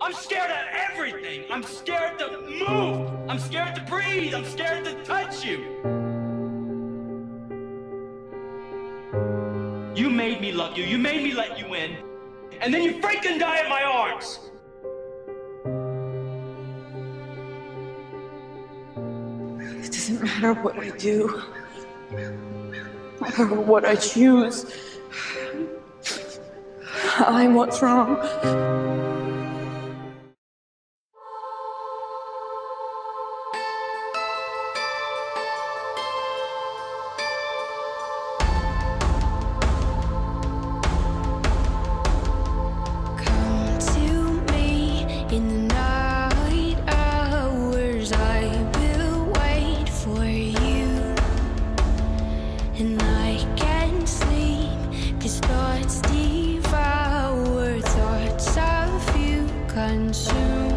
I'm scared of everything. I'm scared to move. I'm scared to breathe. I'm scared to touch you. You made me love you. You made me let you in. And then you freaking die in my arms. It doesn't matter what I do, or what I choose. I'm what's wrong. And I can't sleep 'cause thoughts devour thoughts of you consume